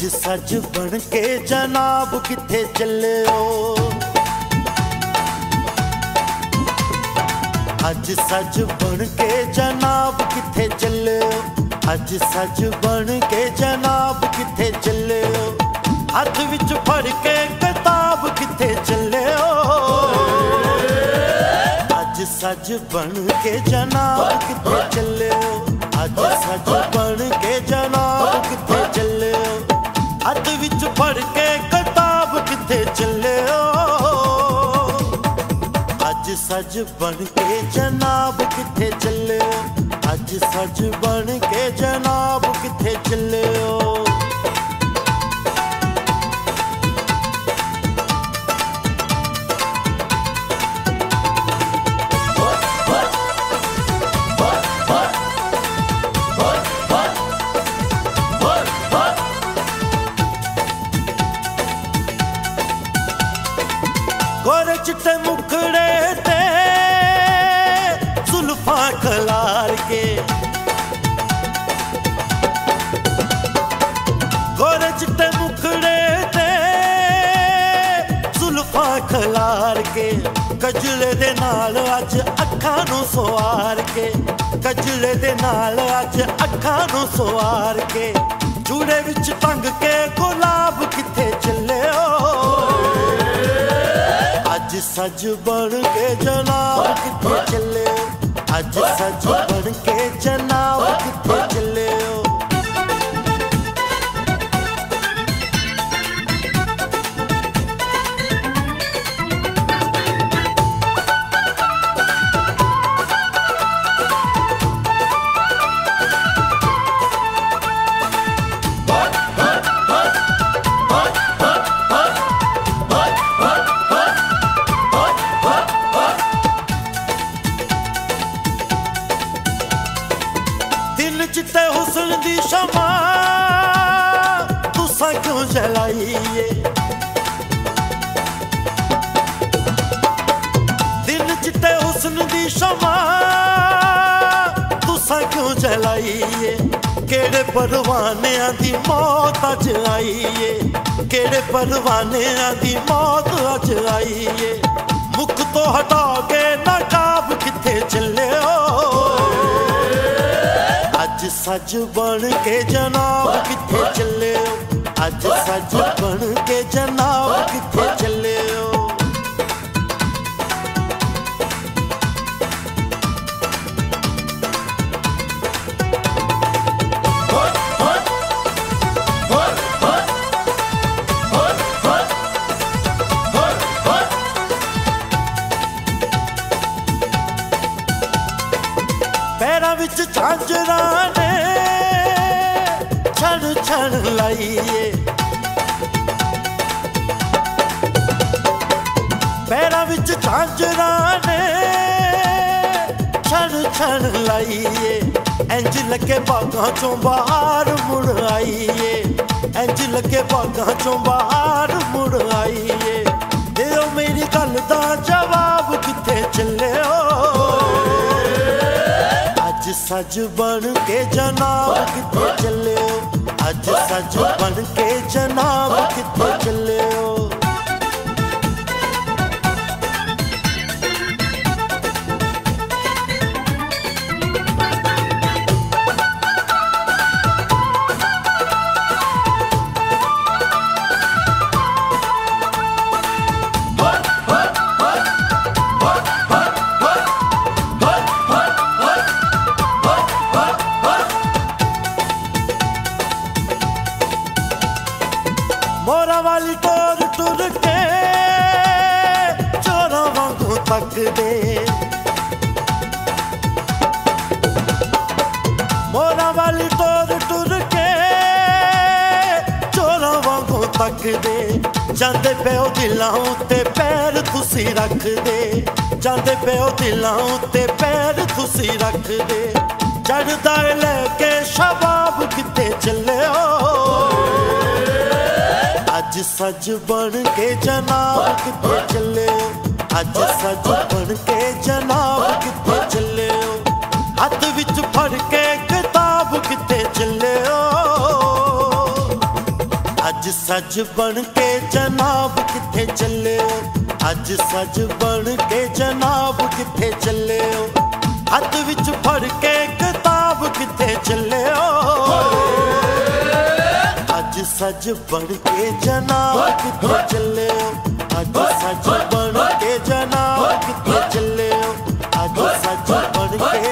ਬਣ ਕੇ ਜਨਾਬ ਕਿੱਥੇ ਚੱਲਿਓ? ਅੱਜ ਸੱਜ ਬਣ ਕੇ ਜਨਾਬ ਕਿੱਥੇ ਚੱਲਿਓ? ਅੱਜ ਸੱਜ ਬਣ ਕੇ ਜਨਾਬ ਕਿੱਥੇ ਚੱਲਿਓ? ਹੱਥ ਵਿੱਚ ਫੜ ਕੇ ਕਿਤਾਬ ਕਿੱਥੇ ਚੱਲਿਓ? ਅੱਜ ਸੱਜ ਬਣ ਕੇ ਜਨਾਬ ਕਿੱਥੇ ਚੱਲਿਓ? ਅੱਜ ਸੱਜ ਬਣ ਕੇ ਸੱਜ ਬਣ ਕੇ ਜਨਾਬ ਕਿੱਥੇ ਚੱਲਿਓ? ਅੱਜ ਸੱਜ ਬਣ ਕੇ ਜਨਾਬ ਕਿੱਥੇ ਚੱਲਿਓ? ਗੋਰੇ ਚਿੱਟੇ ਮੁਖੜੇ ਤੇ ਗਜਲੇ ਦੇ ਨਾਲ ਅੱਜ ਅੱਖਾਂ ਨੂੰ ਸਵਾਰ ਕੇ, ਗਜਲੇ ਦੇ ਨਾਲ ਅੱਜ ਅੱਖਾਂ ਨੂੰ ਸਵਾਰ ਕੇ, ਜੂੜੇ ਵਿੱਚ ਟੰਗ ਕੇ ਗੁਲਾਬ ਕਿੱਥੇ ਚੱਲਿਓ? ਅੱਜ ਸੱਜ ਬਣ ਕੇ ਜਨਾਬ ਕਿੱਥੇ ਚੱਲੇ ਅੱਜ ਸੱਜ ਬਣ ਕੇ ਜਨਾਬ ਕਿੱਥੇ ਚੱਲੇ ਦਿਲ ਚਿੱਟੇ ਹੁਸਨ ਦੀ ਸ਼ਮਾ। ਤੁਸਾਂ ਕਿਉਂ ਜਲਾਈਏ? ਦਿਲ ਚਿੱਟੇ ਹੁਸਨ ਦੀ ਸ਼ਮਾ। ਤੁਸਾਂ ਕਿਉਂ ਜਲਾਈਏ? ਕਿਹੜੇ ਪਰਵਾਨਿਆਂ ਦੀ ਮੌਤ ਅੱਜ ਆਈਏ? ਕਿਹੜੇ ਪਰਵਾਨਿਆਂ ਦੀ ਮੌਤ ਅੱਜ ਆਈਏ? ਮੁਖ ਤੋਂ ਹਟਾ ਕੇ ਨਕਾਬ ਸੱਜ ਬਣ ਕੇ ਜਨਾਬ ਕਿੱਥੇ ਚੱਲਿਓ? ਅੱਜ ਸੱਜ ਬਣ ਕੇ ਜਨਾਬ ਕਿੱਥੇ ਚੱਲੇ ਪੈਰਾਂ ਵਿੱਚ ਝਾਂਜਰਾਂ ਨੇ ਛਣ ਛਣ ਲਾਈਏ ਪੈਰਾਂ ਵਿੱਚ ਝਾਂਜਰਾਂ ਨੇ ਛਣ ਛਣ ਲਾਈਏ ਇੰਜ ਲੱਗੇ ਬਾਗਾਂ ਚੋਂ ਬਾਹਰ ਮੁੜ ਆਈਏ ਇੰਜ ਲੱਗੇ ਬਾਗਾਂ ਚੋਂ ਬਾਹਰ ਮੁੜ ਆਈਏ ਦਿਓ ਮੇਰੀ ਗੱਲ ਦਾ ਜਵਾਬ ਕਿੱਥੇ ਚੱਲਿਓ ਅੱਜ ਸੱਜ ਬਣ ਕੇ ਜਨਾਬ ਕਿੱਥੇ ਚੱਲਿਓ ਅੱਜ ਸੱਜ ਬਣ ਕੇ ਜਨਾਬ ਕਿੱਥੇ ਚੱਲਿਓ ਮੋਰਾ ਵਾਲੀ ਟੋਰ ਟੁਰ ਕੇ ਚੋਰਾਂ ਵਾਂਗੂ ਤੱਕਦੇ। ਮੋਰਾ ਵਾਲੀ ਟੋਰ ਟੁਰ ਕੇ ਚੋਰਾਂ ਵਾਂਗੂ ਤੱਕਦੇ। ਜਾਂਦੇ ਪਿਓ ਦਿਲਾਂ ਉੱਤੇ ਪੈਰ ਤੁਸੀਂ ਰੱਖਦੇ। ਜਾਂਦੇ ਪਿਓ ਦਿਲਾਂ ਉੱਤੇ ਪੈਰ ਤੁਸੀਂ ਰੱਖਦੇ। ਚੜਦਾ ਲੈ ਕੇ ਸ਼ਬਾਬ ਕਿਤੇ ਚੱਲਿਓ? ਅੱਜ ਸੱਜ ਬਣ ਕੇ ਜਨਾਬ ਕਿੱਥੇ ਚੱਲੇ ਅੱਜ ਸੱਜ ਬਣ ਕੇ ਜਨਾਬ ਕਿੱਥੇ ਚੱਲੇ ਹੱਥ ਵਿੱਚ ਫੜ ਕੇ ਕਿਤਾਬ ਕਿੱਥੇ ਚੱਲੇ ਅੱਜ ਸੱਜ ਬਣ ਕੇ ਜਨਾਬ ਕਿੱਥੇ ਚੱਲੇ ਅੱਜ ਸੱਜ ਬਣ ਕੇ ਜਨਾਬ ਕਿੱਥੇ ਚੱਲੇ ਹੱਥ ਵਿੱਚ ਫੜ ਕੇ ਕਿਤਾਬ ਸੱਜ ਬਣ ਕੇ ਜਨਾਬ ਕਿੱਥੇ ਚੱਲੇ ਹੋ ਅੱਜ ਸੱਜ ਬਣ ਕੇ ਜਨਾਬ ਕਿੱਥੇ ਚੱਲੇ ਹੋ ਅੱਜ ਸੱਜ ਬਣ ਕੇ